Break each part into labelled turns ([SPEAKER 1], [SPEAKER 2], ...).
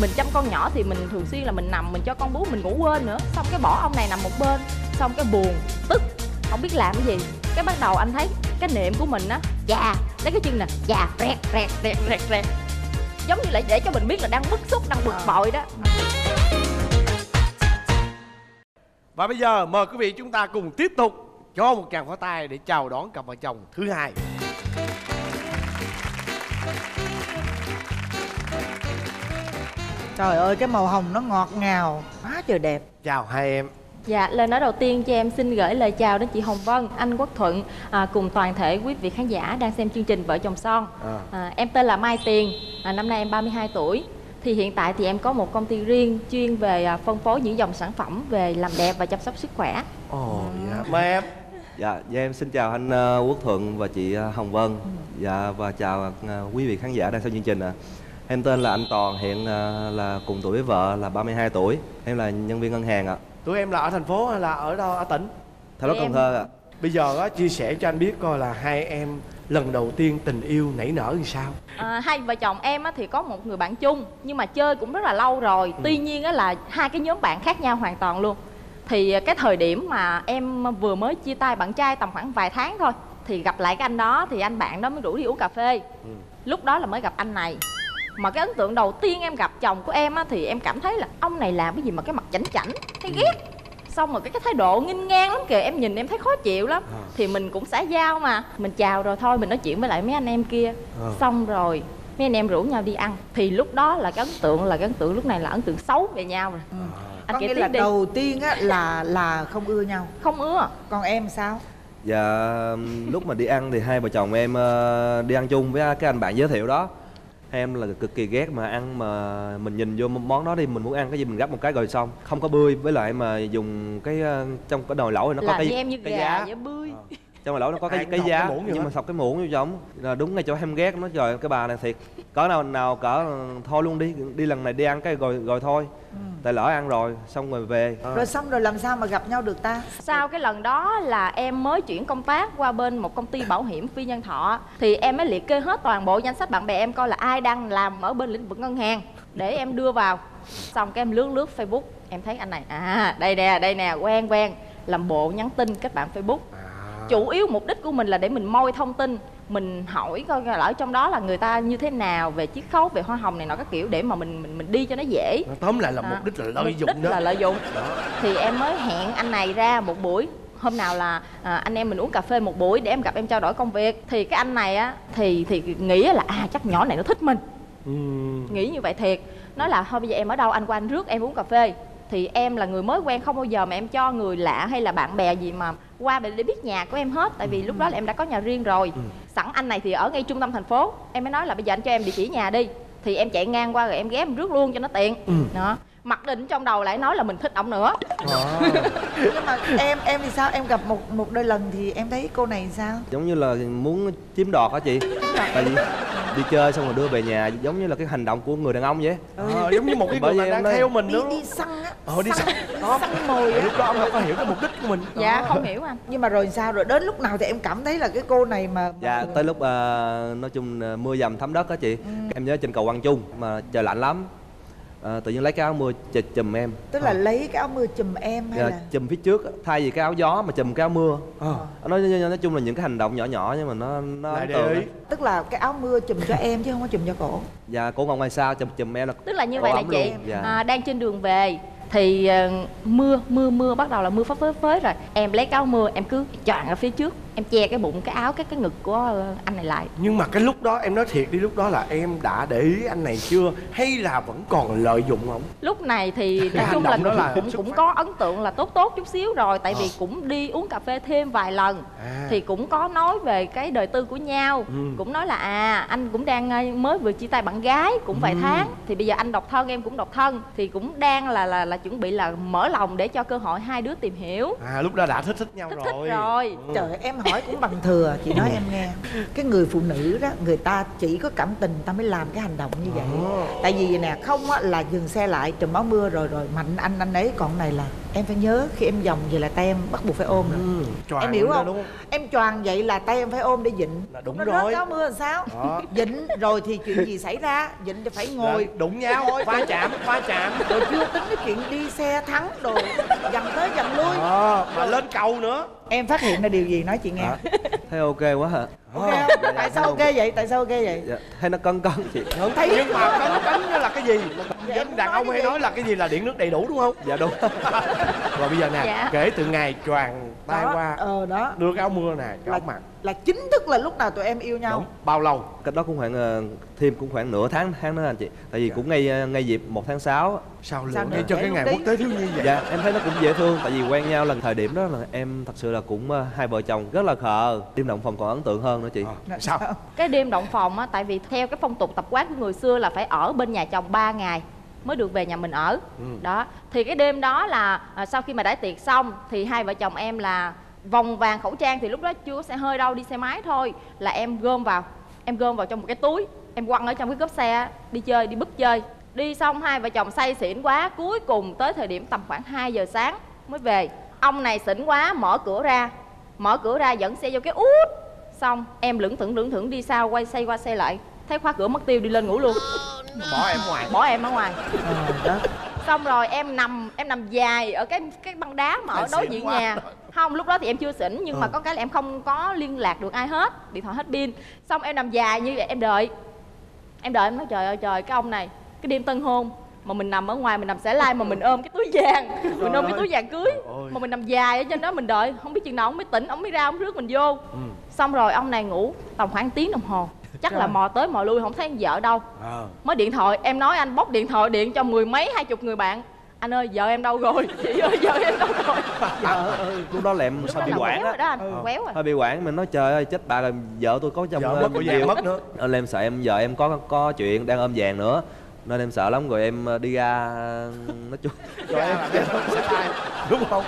[SPEAKER 1] mình chăm con nhỏ thì mình thường xuyên là mình nằm mình cho con bú mình ngủ quên nữa. Xong cái bỏ ông này nằm một bên xong cái buồn tức không biết làm cái gì. Cái bắt đầu anh thấy cái niệm của mình á chà lấy cái chân nè chà rẹt rẹt rẹt rẹt rẹt. Giống như là để cho mình biết là đang bức xúc đang bực bội đó.
[SPEAKER 2] Và bây giờ mời quý vị chúng ta cùng tiếp tục cho một tràng pháo tay để chào đón cặp vợ chồng thứ hai.
[SPEAKER 3] Trời ơi cái màu hồng nó ngọt ngào Quá trời đẹp
[SPEAKER 2] Chào hai em.
[SPEAKER 1] Dạ, lời nói đầu tiên cho em xin gửi lời chào đến chị Hồng Vân, anh Quốc Thuận à, cùng toàn thể quý vị khán giả đang xem chương trình Vợ chồng son.
[SPEAKER 2] À.
[SPEAKER 1] À, em tên là Mai Tiền, à, năm nay em 32 tuổi. Thì hiện tại thì em có một công ty riêng chuyên về à, phân phối những dòng sản phẩm về làm đẹp và chăm sóc sức khỏe.
[SPEAKER 2] Ồ, dạ. Mời em.
[SPEAKER 4] Dạ, dạ em xin chào anh ờ, Quốc Thuận và chị ờ, Hồng Vân Dạ và chào ờ, quý vị khán giả đang xem chương trình ạ Em tên là anh Toàn, hiện ờ, là cùng tuổi với vợ là 32 tuổi Em là nhân viên ngân hàng ạ
[SPEAKER 2] Tụi em là ở thành phố hay là ở đâu ở tỉnh?
[SPEAKER 4] Thành phố Cần Thơ ạ
[SPEAKER 2] Bây giờ á, chia sẻ cho anh biết coi là hai em lần đầu tiên tình yêu nảy nở như sao?
[SPEAKER 1] À, hai vợ chồng em á, thì có một người bạn chung nhưng mà chơi cũng rất là lâu rồi. Tuy nhiên á, là hai cái nhóm bạn khác nhau hoàn toàn luôn. Thì à, cái thời điểm mà em vừa mới chia tay bạn trai tầm khoảng vài tháng thôi thì gặp lại cái anh đó thì anh bạn đó mới rủ đi uống cà phê. Lúc đó là mới gặp anh này. Mà cái ấn tượng đầu tiên em gặp chồng của em á, thì em cảm thấy là ông này làm cái gì mà cái mặt chảnh chảnh, thấy ghét. Xong rồi cái cái thái độ nghênh ngang lắm kìa em nhìn em thấy khó chịu lắm. Thì mình cũng xã giao mà mình chào rồi thôi mình nói chuyện với lại mấy anh em kia.
[SPEAKER 2] Ờ.
[SPEAKER 1] xong rồi mấy anh em rủ nhau đi ăn. Thì lúc đó là cái ấn tượng là cái ấn tượng lúc này là ấn tượng xấu về nhau rồi. Anh
[SPEAKER 3] Có
[SPEAKER 1] kể
[SPEAKER 3] nghĩa là
[SPEAKER 1] đi.
[SPEAKER 3] đầu tiên á là là không ưa nhau?
[SPEAKER 1] Không ưa.
[SPEAKER 3] Còn em sao?
[SPEAKER 4] Dạ lúc mà đi ăn thì hai vợ chồng em ờ, đi ăn chung với cái anh bạn giới thiệu đó Em là cực kỳ ghét mà ăn mà mình nhìn vô món đó đi mình muốn ăn cái gì mình gắp một cái rồi xong. Không có bươi với lại mà dùng cái ờ, trong cái nồi lẩu này nó có
[SPEAKER 1] làm
[SPEAKER 4] cái
[SPEAKER 1] như em như
[SPEAKER 4] cái
[SPEAKER 1] gà
[SPEAKER 4] giá.
[SPEAKER 1] với bươi.
[SPEAKER 4] Trong nồi lẩu nó có cái cái giá
[SPEAKER 2] cái
[SPEAKER 4] nhưng mà sọc cái muỗng vô giống là đúng ngay chỗ em ghét nó trời cái bà này thiệt cỡ nào nào cỡ thôi luôn đi đi lần này đi ăn cái rồi rồi thôi. Tại lỡ ăn rồi xong rồi về.
[SPEAKER 3] Rồi xong rồi làm sao mà gặp nhau được ta?
[SPEAKER 1] Sau cái lần đó là em mới chuyển công tác qua bên một công ty bảo hiểm phi nhân thọ. Thì em mới liệt kê hết toàn bộ danh sách bạn bè em coi là ai đang làm ở bên lĩnh vực ngân hàng để em đưa vào. Xong cái em lướt lướt facebook em thấy anh này à đây nè đây nè quen quen làm bộ nhắn tin kết bạn facebook. Chủ yếu mục đích của mình là để mình moi thông tin mình hỏi coi là ở trong đó là người ta như thế nào về chiết khấu về hoa hồng này nọ các kiểu để mà mình mình mình đi cho nó dễ.
[SPEAKER 2] Nó tóm lại là
[SPEAKER 1] À,
[SPEAKER 2] mục đích là lợi
[SPEAKER 1] mục
[SPEAKER 2] dụng
[SPEAKER 1] đích
[SPEAKER 2] đó.
[SPEAKER 1] là lợi dụng.
[SPEAKER 2] Đó.
[SPEAKER 1] thì em mới hẹn anh này ra một buổi. Hôm nào là à, anh em mình uống cà phê một buổi để em gặp em trao đổi công việc. Thì cái anh này á thì thì nghĩ là à chắc nhỏ này nó thích mình.
[SPEAKER 2] Ừm.
[SPEAKER 1] nghĩ như vậy thiệt. Nói là thôi bây giờ em ở đâu anh qua anh rước em uống cà phê thì em là người mới quen không bao giờ mà em cho người lạ hay là bạn bè gì mà qua để biết nhà của em hết. Tại vì lúc đó là em đã có nhà riêng rồi. Sẵn anh này thì ở ngay trung tâm thành phố. Em mới nói là bây giờ anh cho em địa chỉ nhà đi. Thì em chạy ngang qua rồi em ghé em rước luôn cho nó tiện. Đó. Mặc định trong đầu lại nói là mình thích ông nữa.
[SPEAKER 2] Đó.
[SPEAKER 3] Nhưng mà em em thì sao? Em gặp một một đôi lần thì em thấy cô này sao?
[SPEAKER 4] Giống như là muốn chiếm đoạt á chị? Tại vì đi chơi xong rồi đưa về nhà giống như là cái hành động của người đàn ông vậy
[SPEAKER 2] Ờ, giống như một cái
[SPEAKER 4] Bởi
[SPEAKER 2] người mà đang
[SPEAKER 4] nói-
[SPEAKER 2] theo mình
[SPEAKER 3] đi
[SPEAKER 2] nữa.
[SPEAKER 3] đi săn á
[SPEAKER 2] Ờ đi săn. Đó.
[SPEAKER 3] săn mồi á
[SPEAKER 2] Lúc đó ông có hiểu cái mục đích của mình.
[SPEAKER 1] dạ
[SPEAKER 2] Đó.
[SPEAKER 1] không hiểu anh
[SPEAKER 3] nhưng mà rồi sao rồi đến lúc nào thì em cảm thấy là cái cô này mà
[SPEAKER 4] dạ tới lúc ờ, nói chung ờ, mưa dầm thấm đất á chị em nhớ trên cầu Quang Trung mà trời lạnh lắm Ờ, tự nhiên lấy cái áo mưa chụp chùm em.
[SPEAKER 3] Tức là lấy cái áo mưa chùm em hay
[SPEAKER 4] Dạ,
[SPEAKER 3] là?
[SPEAKER 4] chùm phía trước thay vì cái áo gió mà chùm cái áo mưa.
[SPEAKER 2] Ờ.
[SPEAKER 4] nói, nói, nói chung là những cái hành động nhỏ nhỏ nhưng mà nó nó
[SPEAKER 2] Lại để ý.
[SPEAKER 3] tức là cái áo mưa chùm cho em chứ không có chùm cho cổ.
[SPEAKER 4] Dạ cổ ngồi ngoài sau chùm chùm em là
[SPEAKER 1] tức là như vậy là chị
[SPEAKER 4] dạ.
[SPEAKER 1] à, đang trên đường về thì ờ, mưa mưa mưa bắt đầu là mưa phấp phới phới rồi. Em lấy cái áo mưa em cứ choàng ở phía trước em che cái bụng cái áo cái cái ngực của ờ, anh này lại
[SPEAKER 2] Nhưng mà cái lúc đó em nói thiệt đi lúc đó là em đã để ý anh này chưa hay là vẫn còn lợi dụng ông?
[SPEAKER 1] lúc này thì nói chung là,
[SPEAKER 2] là
[SPEAKER 1] cũng cũng
[SPEAKER 2] phát.
[SPEAKER 1] có ấn tượng là tốt tốt chút xíu rồi tại vì
[SPEAKER 2] Ờ.
[SPEAKER 1] cũng đi uống cà phê thêm vài lần
[SPEAKER 2] À.
[SPEAKER 1] thì cũng có nói về cái đời tư của nhau
[SPEAKER 2] Ừ.
[SPEAKER 1] cũng nói là à anh cũng đang ờ, mới vừa chia tay bạn gái cũng vài
[SPEAKER 2] Ừ.
[SPEAKER 1] tháng thì bây giờ anh độc thân em cũng độc thân thì cũng đang là là là chuẩn bị là mở lòng để cho cơ hội hai đứa tìm hiểu
[SPEAKER 2] À lúc đó đã thích thích nhau
[SPEAKER 1] thích
[SPEAKER 2] rồi.
[SPEAKER 1] thích rồi
[SPEAKER 2] Ừ.
[SPEAKER 3] Trời em hỏi cũng bằng thừa Chị nói em nghe. Cái người phụ nữ đó Người ta chỉ có cảm tình Ta mới làm cái hành động như vậy. Tại vì nè Không á, là dừng xe lại Trùm áo mưa rồi rồi Mạnh anh anh ấy. Còn này là em phải nhớ khi em vòng vậy là tay em bắt buộc phải ôm rồi
[SPEAKER 2] ừ,
[SPEAKER 3] em hiểu
[SPEAKER 2] đó,
[SPEAKER 3] không?
[SPEAKER 2] đúng không
[SPEAKER 3] em choàng vậy là tay em phải ôm để dịnh.
[SPEAKER 2] Là đúng
[SPEAKER 3] nó
[SPEAKER 2] rồi.
[SPEAKER 3] rớt áo mưa làm sao?
[SPEAKER 2] Đó.
[SPEAKER 3] dịnh rồi thì chuyện gì xảy ra? Dịnh thì phải ngồi.
[SPEAKER 2] Rồi, đụng nhau va chạm va chạm.
[SPEAKER 3] Rồi chưa tính cái chuyện đi xe thắng đồ dằn tới dằn lui.
[SPEAKER 2] Ờ, mà lên cầu nữa.
[SPEAKER 3] Em phát hiện ra điều gì? Nói chị nghe.
[SPEAKER 4] Thấy ok quá hả
[SPEAKER 3] ok không? Tại sao ok vậy? Tại sao ok vậy?
[SPEAKER 4] Dạ, thấy nó cân cân chị.
[SPEAKER 3] Thấy.
[SPEAKER 2] Nhưng mà cấn cấn nó là cái gì?
[SPEAKER 3] Dạ,
[SPEAKER 2] dân đàn ông
[SPEAKER 3] cái
[SPEAKER 2] hay nói là cái gì là điện nước đầy đủ đúng không?
[SPEAKER 4] Dạ đúng.
[SPEAKER 2] Rồi bây giờ nè
[SPEAKER 1] Dạ.
[SPEAKER 2] kể từ ngày choàng tay
[SPEAKER 3] đó
[SPEAKER 2] qua
[SPEAKER 3] ờ đó.
[SPEAKER 2] đưa cái áo mưa nè cái
[SPEAKER 3] là,
[SPEAKER 2] áo mặc
[SPEAKER 3] là chính thức là lúc nào tụi em yêu nhau?
[SPEAKER 2] Đúng bao lâu?
[SPEAKER 4] Cách đó cũng khoảng ờ, thêm cũng khoảng nửa tháng tháng nữa anh chị. Tại vì
[SPEAKER 2] Dạ.
[SPEAKER 4] cũng ngay ờ, ngay dịp 1 tháng 6
[SPEAKER 2] sao lựa để cho cái ngày quốc tế thiếu nhi vậy?
[SPEAKER 4] Dạ em thấy nó cũng dễ thương tại vì quen nhau lần thời điểm đó là em thật sự là cũng ờ, hai vợ chồng rất là khờ đêm động phòng còn ấn tượng hơn nữa chị.
[SPEAKER 2] Ờ, sao?
[SPEAKER 1] cái đêm động phòng á tại vì theo cái phong tục tập quán của người xưa là phải ở bên nhà chồng 3 ngày mới được về nhà mình ở.
[SPEAKER 2] Ừ.
[SPEAKER 1] đó thì cái đêm đó là à, sau khi mà đãi tiệc xong thì hai vợ chồng em là vòng vàng khẩu trang thì lúc đó chưa có xe hơi đâu đi xe máy thôi là em gom vào em gom vào trong một cái túi em quăng ở trong cái cốp xe đi chơi đi búp chơi. Đi xong hai vợ chồng say xỉn quá cuối cùng tới thời điểm tầm khoảng 2 giờ sáng mới về. Ông này xỉn quá mở cửa ra mở cửa ra dẫn xe vô cái út xong em lững thững lững thững đi sau quay xoay qua xe lại. Thấy khóa cửa mất tiêu đi lên ngủ luôn.
[SPEAKER 2] Bỏ em ngoài.
[SPEAKER 1] Bỏ em ở ngoài.
[SPEAKER 3] Ờ đó.
[SPEAKER 1] Xong rồi em nằm em nằm dài ở cái cái băng đá mà ở đối diện nhà. Không lúc đó thì em chưa xỉn nhưng mà
[SPEAKER 2] Ừ.
[SPEAKER 1] có cái là em không có liên lạc được ai hết. Điện thoại hết pin. Xong em nằm dài như vậy em đợi. Em đợi em nói trời ơi trời cái ông này cái đêm tân hôn mà mình nằm ở ngoài mình nằm xẻ lai mà mình ôm cái túi vàng. Mình ôm cái túi vàng cưới.
[SPEAKER 2] Ơi.
[SPEAKER 1] mà mình nằm dài ở trên đó mình đợi không biết chừng nào ông mới tỉnh ông mới ra ông rước mình vô.
[SPEAKER 2] Ừ.
[SPEAKER 1] xong rồi ông này ngủ tầm khoảng tiếng đồng hồ. Chắc là mò tới mò lui không thấy vợ đâu.
[SPEAKER 2] Ờ.
[SPEAKER 1] mới điện thoại em nói anh bóc điện thoại điện cho mười mấy hai chục người bạn. Anh ơi vợ em đâu rồi? Chị ơi vợ em đâu rồi?
[SPEAKER 3] Vợ ừ.
[SPEAKER 4] lúc đó là em
[SPEAKER 1] lúc
[SPEAKER 4] sao
[SPEAKER 1] đó
[SPEAKER 4] bị quản á?
[SPEAKER 1] đó anh
[SPEAKER 3] Ừ.
[SPEAKER 1] quéo rồi.
[SPEAKER 4] Hơi bị quản mình nói trời ơi chết bà rồi vợ tôi có trong
[SPEAKER 2] vợ
[SPEAKER 4] ờ,
[SPEAKER 2] mất
[SPEAKER 4] Diệu.
[SPEAKER 2] mất nữa.
[SPEAKER 4] Nên em sợ em vợ em có có chuyện đang ôm vàng nữa nên em sợ lắm rồi em ờ, đi ra ờ, nói chung.
[SPEAKER 2] Rồi em đúng không?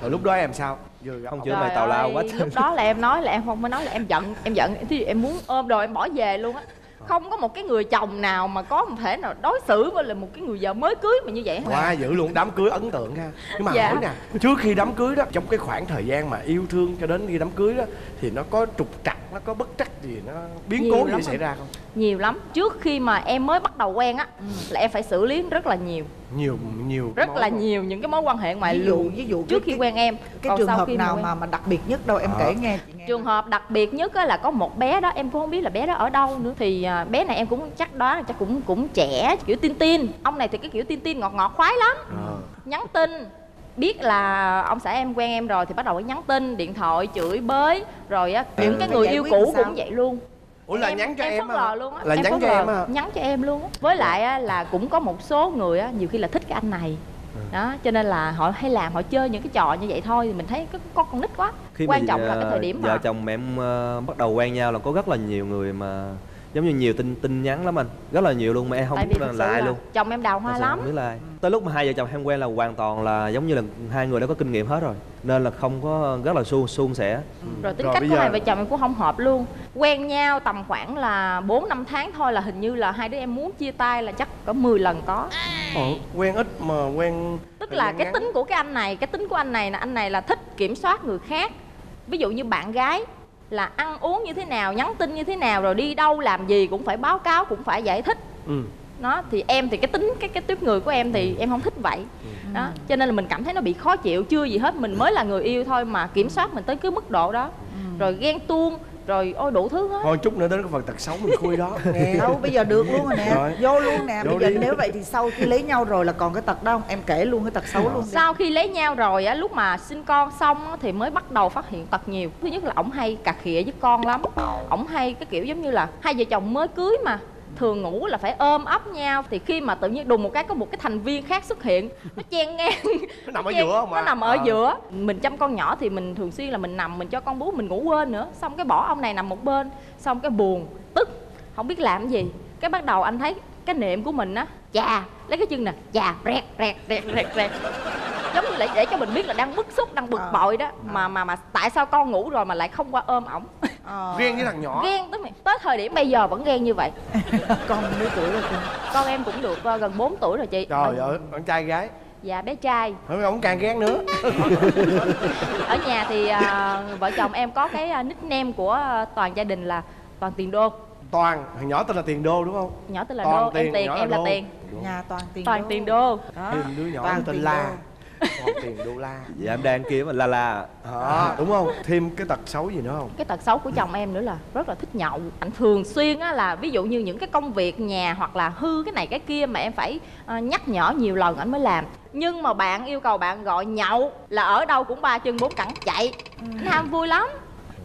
[SPEAKER 2] Rồi lúc đó em sao? Vừa
[SPEAKER 4] Không
[SPEAKER 2] ông.
[SPEAKER 4] chữa mày tào lao quá
[SPEAKER 1] lúc đó là em nói là em không có nói là em giận em giận. Thì em muốn ôm rồi em bỏ về luôn á không có một cái người chồng nào mà có thể nào đối xử với là một cái người vợ mới cưới mà như vậy hết
[SPEAKER 2] Wow, dữ luôn đám cưới ấn tượng ha. Nhưng mà
[SPEAKER 1] Dạ.
[SPEAKER 2] hỏi nè trước khi đám cưới đó trong cái khoảng thời gian mà yêu thương cho đến khi đám cưới đó thì nó có trục trặc nó có bất trắc gì nó biến
[SPEAKER 1] Nhiều
[SPEAKER 2] cố gì xảy
[SPEAKER 1] anh.
[SPEAKER 2] ra không?
[SPEAKER 1] Nhiều lắm. Trước khi mà em mới bắt đầu quen á là em phải xử lý rất là nhiều
[SPEAKER 2] nhiều nhiều
[SPEAKER 1] rất là nhiều những cái mối quan hệ ngoài
[SPEAKER 3] ví dụ ví dụ
[SPEAKER 1] trước khi quen em.
[SPEAKER 3] cái
[SPEAKER 1] Còn
[SPEAKER 3] trường hợp
[SPEAKER 1] khi
[SPEAKER 3] nào mà mà đặc biệt nhất đâu? Em
[SPEAKER 2] Ờ.
[SPEAKER 3] kể nghe chị nghe
[SPEAKER 1] trường hợp đặc biệt nhất á là có một bé đó em cũng không biết là bé đó ở đâu nữa. Thì à, bé này em cũng chắc đó là chắc cũng cũng trẻ kiểu tin tin. Ông này thì cái kiểu tin tin ngọt ngọt khoái lắm.
[SPEAKER 2] Ờ.
[SPEAKER 1] nhắn tin biết là ông xã em quen em rồi thì bắt đầu nhắn tin điện thoại chửi bới. Rồi á những cái người yêu cũ cũng vậy luôn
[SPEAKER 2] ủa là nhắn cho em,
[SPEAKER 1] em phớt
[SPEAKER 2] hả?
[SPEAKER 1] lờ luôn á.
[SPEAKER 2] Là nhắn
[SPEAKER 1] phớt
[SPEAKER 2] cho
[SPEAKER 1] lờ,
[SPEAKER 2] em á
[SPEAKER 1] nhắn cho em luôn á. Với lại á, là cũng có một số người á nhiều khi là thích cái anh này.
[SPEAKER 2] Ừ.
[SPEAKER 1] đó cho nên là họ hay làm họ chơi những cái trò như vậy thôi. Thì mình thấy có con con nít quá.
[SPEAKER 4] Khi
[SPEAKER 1] quan trọng là cái
[SPEAKER 4] ờ,
[SPEAKER 1] thời điểm
[SPEAKER 4] vợ
[SPEAKER 1] mà
[SPEAKER 4] chồng em ờ, bắt đầu quen nhau là có rất là nhiều người mà giống như nhiều tin tin nhắn lắm anh. Rất là nhiều luôn mà em không biết là là luôn.
[SPEAKER 1] chồng em đào hoa lắm.
[SPEAKER 4] biết là ai. tới lúc mà hai vợ chồng em quen là hoàn toàn là giống như là hai người đã có kinh nghiệm hết rồi. Nên là không có rất là suôn suôn sẻ.
[SPEAKER 1] Rồi tính
[SPEAKER 2] Rồi
[SPEAKER 1] cách của
[SPEAKER 2] giờ-
[SPEAKER 1] hai vợ chồng em cũng không hợp luôn. Quen nhau tầm khoảng là 4 năm tháng thôi là hình như là hai đứa em muốn chia tay là chắc có 10 lần có.
[SPEAKER 2] Ồ, quen ít mà quen
[SPEAKER 1] tức là cái
[SPEAKER 2] ngắn.
[SPEAKER 1] tính của cái anh này cái tính của anh này là anh này là thích kiểm soát người khác. Ví dụ như bạn gái là ăn uống như thế nào nhắn tin như thế nào rồi đi đâu làm gì cũng phải báo cáo cũng phải giải thích.
[SPEAKER 2] Ừ.
[SPEAKER 1] nó thì em thì cái tính cái cái tiếp người của em thì em không thích vậy. Đó cho nên là mình cảm thấy nó bị khó chịu chưa gì hết mình mới là người yêu thôi mà kiểm soát mình tới cái mức độ đó. Rồi ghen tuông rồi ôi đủ thứ hết.
[SPEAKER 2] Thôi chút nữa đến cái phần tật xấu mình khui đó. Nghe
[SPEAKER 3] đâu bây giờ được luôn rồi nè.
[SPEAKER 2] Rồi.
[SPEAKER 3] vô luôn nè.
[SPEAKER 2] Vô
[SPEAKER 3] bây giờ nếu vậy thì sau khi lấy nhau rồi là còn cái tật đó không? Em kể luôn cái tật xấu luôn đi.
[SPEAKER 1] sau khi lấy nhau rồi á lúc mà sinh con xong á, thì mới bắt đầu phát hiện tật nhiều. Thứ nhất là ổng hay cà khịa với con lắm. Ổng hay cái kiểu giống như là hai vợ chồng mới cưới mà thường ngủ là phải ôm ấp nhau. Thì khi mà tự nhiên đùng một cái có một cái thành viên khác xuất hiện nó chen ngang.
[SPEAKER 2] Nó nằm ở
[SPEAKER 1] chen-
[SPEAKER 2] giữa không
[SPEAKER 1] nó
[SPEAKER 2] à?
[SPEAKER 1] nằm ở
[SPEAKER 2] Ờ.
[SPEAKER 1] giữa. Mình chăm con nhỏ thì mình thường xuyên là mình nằm mình cho con bú mình ngủ quên nữa. Xong cái bỏ ông này nằm một bên xong cái buồn tức không biết làm gì. Cái bắt đầu anh thấy cái niệm của mình á chà lấy cái chân nè chà rẹt rẹt rẹt rẹt rẹt. Giống như là để cho mình biết là đang bức xúc đang bực
[SPEAKER 3] Ờ.
[SPEAKER 1] bội đó. Mà mà mà tại sao con ngủ rồi mà lại không qua ôm ổng
[SPEAKER 3] Ờ.
[SPEAKER 2] ghen với thằng nhỏ.
[SPEAKER 1] Ghen tới tới thời điểm bây giờ vẫn ghen như vậy.
[SPEAKER 3] Con mấy tuổi rồi cô
[SPEAKER 1] con em cũng được ờ, gần 4 tuổi rồi chị.
[SPEAKER 2] Trời ơi con trai gái.
[SPEAKER 1] Dạ bé trai.
[SPEAKER 2] Thôi ông càng ghét nữa.
[SPEAKER 1] Ở nhà thì à, vợ chồng em có cái à, nickname của toàn gia đình là toàn tiền đô.
[SPEAKER 2] Toàn thằng nhỏ tên là tiền đô đúng không?
[SPEAKER 1] Nhỏ tên là
[SPEAKER 2] Toàn
[SPEAKER 1] đô em
[SPEAKER 2] tiền,
[SPEAKER 1] tiền
[SPEAKER 2] nhỏ
[SPEAKER 1] em
[SPEAKER 2] là
[SPEAKER 1] là tiền.
[SPEAKER 3] Nhà toàn tiền
[SPEAKER 1] toàn
[SPEAKER 3] đô.
[SPEAKER 1] tiền đô.
[SPEAKER 3] Đó.
[SPEAKER 2] Thêm đứa nhỏ
[SPEAKER 3] toàn
[SPEAKER 2] tên
[SPEAKER 3] tiền đô.
[SPEAKER 2] Còn tiền đô la.
[SPEAKER 4] Dạ em đang kiếm la la
[SPEAKER 2] đó đúng không? Thêm cái tật xấu gì nữa không?
[SPEAKER 1] Cái tật xấu của chồng em nữa là rất là thích nhậu. Ảnh thường xuyên á là ví dụ như những cái công việc nhà hoặc là hư cái này cái kia mà em phải ờ, nhắc nhở nhiều lần ảnh mới làm. Nhưng mà bạn yêu cầu bạn gọi nhậu là ở đâu cũng ba chân bốn cẳng chạy. Anh ham vui lắm.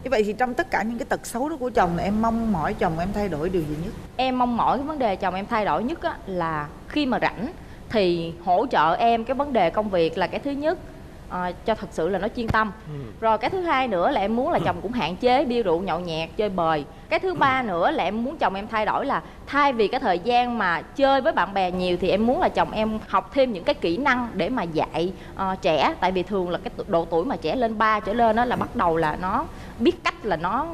[SPEAKER 3] Như vậy thì trong tất cả những cái tật xấu đó của chồng là em mong mỏi chồng em thay đổi điều gì nhất?
[SPEAKER 1] Em mong mỏi cái vấn đề chồng em thay đổi nhất á, là khi mà rảnh thì hỗ trợ em cái vấn đề công việc là cái thứ nhất ờ, cho thật sự là nó chuyên tâm. Rồi cái thứ hai nữa là em muốn là chồng cũng hạn chế bia rượu nhậu nhẹt chơi bời cái thứ ba nữa là em muốn chồng em thay đổi là thay vì cái thời gian mà chơi với bạn bè nhiều thì em muốn là chồng em học thêm những cái kỹ năng để mà dạy ờ, trẻ. Tại vì thường là cái độ tuổi mà trẻ lên ba trở lên đó là bắt đầu là nó biết cách là nó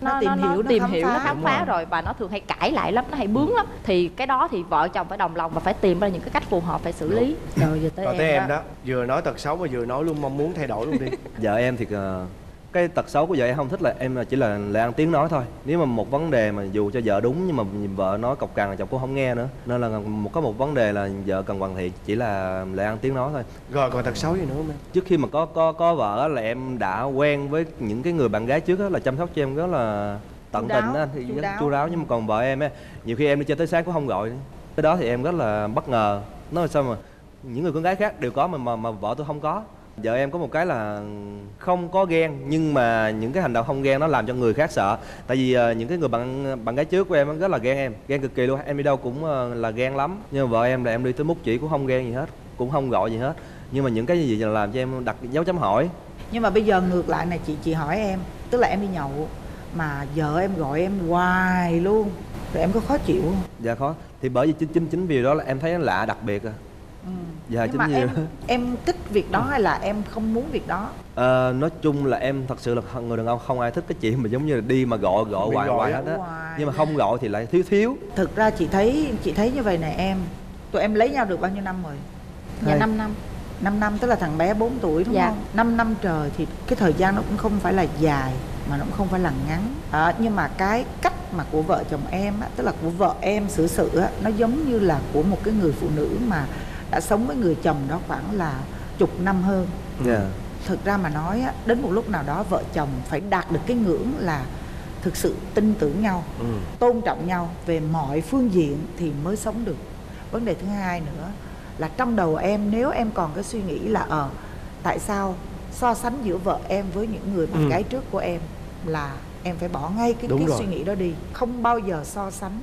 [SPEAKER 3] Nó tìm hiểu, nó
[SPEAKER 1] tìm
[SPEAKER 3] khám
[SPEAKER 1] hiểu
[SPEAKER 3] phá.
[SPEAKER 1] nó khám phá
[SPEAKER 2] rồi.
[SPEAKER 1] rồi và nó thường hay cãi lại lắm nó hay bướng lắm. Thì cái đó thì vợ chồng phải đồng lòng và phải tìm ra những cái cách phù hợp phải xử lý.
[SPEAKER 3] Rồi giờ tới
[SPEAKER 2] rồi
[SPEAKER 3] em,
[SPEAKER 2] tới em
[SPEAKER 3] đó.
[SPEAKER 2] đó. Vừa nói tật xấu mà vừa nói luôn mong muốn thay đổi luôn đi.
[SPEAKER 4] Vợ em thì ờ, cái tật xấu của vợ em không thích là em là chỉ là là ăn tiếng nói thôi. Nếu mà một vấn đề mà dù cho vợ đúng nhưng mà vợ nói cọc cằn là chồng cũng không nghe nữa. Nên là một có một vấn đề là vợ cần hoàn thiện chỉ là lại ăn tiếng nói thôi.
[SPEAKER 2] Rồi còn tật xấu gì nữa không em?
[SPEAKER 4] Trước khi mà có có có vợ á, là em đã quen với những cái người bạn gái trước á, là chăm sóc cho em rất là tận tình á thì
[SPEAKER 3] chu
[SPEAKER 4] rất
[SPEAKER 3] đáo.
[SPEAKER 4] chu đáo. Nhưng mà còn vợ em á nhiều khi em đi chơi tới sáng cũng không gọi. Cái đó thì em rất là bất ngờ. Nói là sao mà những người con gái khác đều có mà mà, mà vợ tôi không có vợ em có một cái là không có ghen nhưng mà những cái hành động không ghen nó làm cho người khác sợ. Tại vì ờ, những cái người bạn bạn gái trước của em rất là ghen em ghen cực kỳ luôn. Em đi đâu cũng ờ, là ghen lắm. Nhưng mà vợ em là em đi tới múc chỉ cũng không ghen gì hết cũng không gọi gì hết. Nhưng mà những cái gì là làm cho em đặt dấu chấm hỏi.
[SPEAKER 3] Nhưng mà bây giờ ngược lại này chị chị hỏi em tức là em đi nhậu mà vợ em gọi em hoài luôn. Rồi em có khó chịu không?
[SPEAKER 4] Dạ khó. Thì bởi vì chính chính chính vì đó là em thấy nó lạ đặc biệt à. Dạ
[SPEAKER 3] nhưng
[SPEAKER 4] chính
[SPEAKER 3] mà
[SPEAKER 4] vì
[SPEAKER 3] em em thích việc đó hay là em không muốn việc đó?
[SPEAKER 4] Ờ, nói chung là em thật sự là người đàn ông không ai thích cái chuyện mà giống như là đi mà gọi gọi
[SPEAKER 2] Bị
[SPEAKER 4] hoài
[SPEAKER 2] gọi.
[SPEAKER 4] hoài hết á.
[SPEAKER 3] Hoài
[SPEAKER 4] nhưng mà không gọi thì lại thiếu thiếu.
[SPEAKER 3] Thực ra chị thấy chị thấy như vậy này em. Tụi em lấy nhau được bao nhiêu năm rồi?
[SPEAKER 1] Dạ. 5 năm
[SPEAKER 3] 5 năm tức là thằng bé 4 tuổi đúng
[SPEAKER 1] Dạ.
[SPEAKER 3] không? 5 năm trời thì cái thời gian nó cũng không phải là dài mà nó cũng không phải là ngắn. À, nhưng mà cái cách mà của vợ chồng em á, tức là của vợ em xử sự á, nó giống như là của một cái người phụ nữ mà đã sống với người chồng đó khoảng là chục năm hơn
[SPEAKER 4] dạ
[SPEAKER 3] thực ra mà nói đến một lúc nào đó vợ chồng phải đạt được cái ngưỡng là thực sự tin tưởng nhau
[SPEAKER 2] ừ.
[SPEAKER 3] tôn trọng nhau về mọi phương diện thì mới sống được vấn đề thứ hai nữa là trong đầu em nếu em còn cái suy nghĩ là ờ tại sao so sánh giữa vợ em với những người bạn
[SPEAKER 2] Ừ.
[SPEAKER 3] gái trước của em là em phải bỏ ngay cái,
[SPEAKER 2] Đúng
[SPEAKER 3] cái
[SPEAKER 2] rồi.
[SPEAKER 3] suy nghĩ đó đi không bao giờ so sánh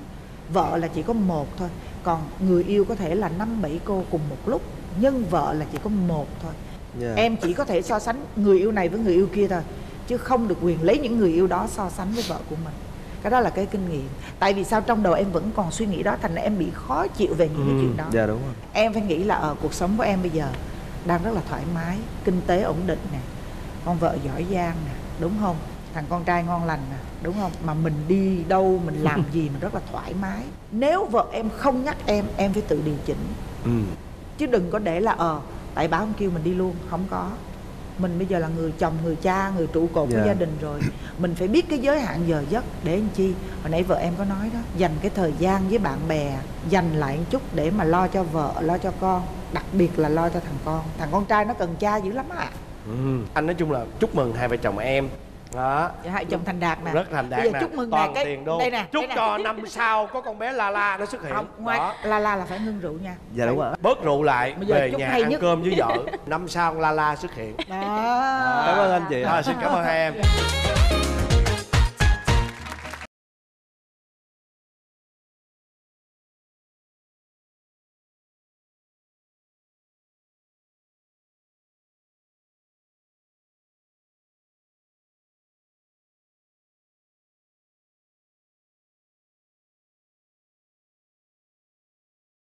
[SPEAKER 3] vợ là chỉ có một thôi. Còn người yêu có thể là năm bảy cô cùng một lúc nhưng vợ là chỉ có một thôi.
[SPEAKER 4] Dạ.
[SPEAKER 3] Em chỉ có thể so sánh người yêu này với người yêu kia thôi chứ không được quyền lấy những người yêu đó so sánh với vợ của mình. Cái đó là cái kinh nghiệm. Tại vì sao trong đầu em vẫn còn suy nghĩ đó thành ra em bị khó chịu về những cái
[SPEAKER 2] Ừ.
[SPEAKER 3] chuyện đó.
[SPEAKER 4] dạ đúng rồi.
[SPEAKER 3] Em phải nghĩ là ở cuộc sống của em bây giờ đang rất là thoải mái kinh tế ổn định nè con vợ giỏi giang nè đúng không thằng con trai ngon lành nè đúng không? Mà mình đi đâu mình làm gì mình rất là thoải mái. Nếu vợ em không nhắc em em phải tự điều chỉnh.
[SPEAKER 2] Ừ.
[SPEAKER 3] chứ đừng có để là ờ tại bà không kêu mình đi luôn không có. Mình bây giờ là người chồng người cha người trụ cột của
[SPEAKER 4] Dạ.
[SPEAKER 3] gia đình rồi. Mình phải biết cái giới hạn giờ giấc để làm chi? Hồi nãy vợ em có nói đó dành cái thời gian với bạn bè dành lại một chút để mà lo cho vợ lo cho con. Đặc biệt là lo cho thằng con. Thằng con trai nó cần cha dữ lắm à
[SPEAKER 2] Ừ. anh nói chung là chúc mừng hai vợ chồng em đó.
[SPEAKER 3] Dạ, hai chồng thành đạt nè.
[SPEAKER 2] Rất thành đạt
[SPEAKER 3] Bây giờ
[SPEAKER 2] nè.
[SPEAKER 3] chúc mừng
[SPEAKER 2] toàn
[SPEAKER 3] nè cái
[SPEAKER 2] tiền đô.
[SPEAKER 3] đây nè
[SPEAKER 2] chúc
[SPEAKER 3] đây nè.
[SPEAKER 2] cho năm sau có con bé la la nó xuất hiện.
[SPEAKER 3] Không ngoài
[SPEAKER 2] đó.
[SPEAKER 3] La la là phải ngưng rượu nha.
[SPEAKER 4] Dạ đúng rồi.
[SPEAKER 2] Bớt rượu lại
[SPEAKER 3] Bây giờ
[SPEAKER 2] về nhà
[SPEAKER 3] hay
[SPEAKER 2] ăn
[SPEAKER 3] nhất.
[SPEAKER 2] cơm với vợ. Năm sau la la xuất hiện.
[SPEAKER 3] Đó.
[SPEAKER 4] Cảm ơn anh chị.
[SPEAKER 2] À, xin cảm ơn hai em